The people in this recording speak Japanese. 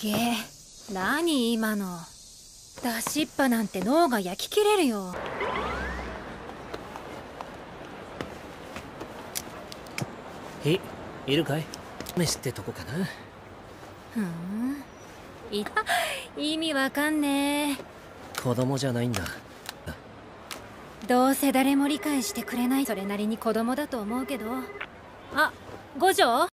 げえ何今の。出しっぱなんて脳が焼き切れるよ。いいるかい？飯ってとこかな？ふん。い意味わかんねえ。子供じゃないんだ。どうせ誰も理解してくれない。それなりに子供だと思うけど。あ五条？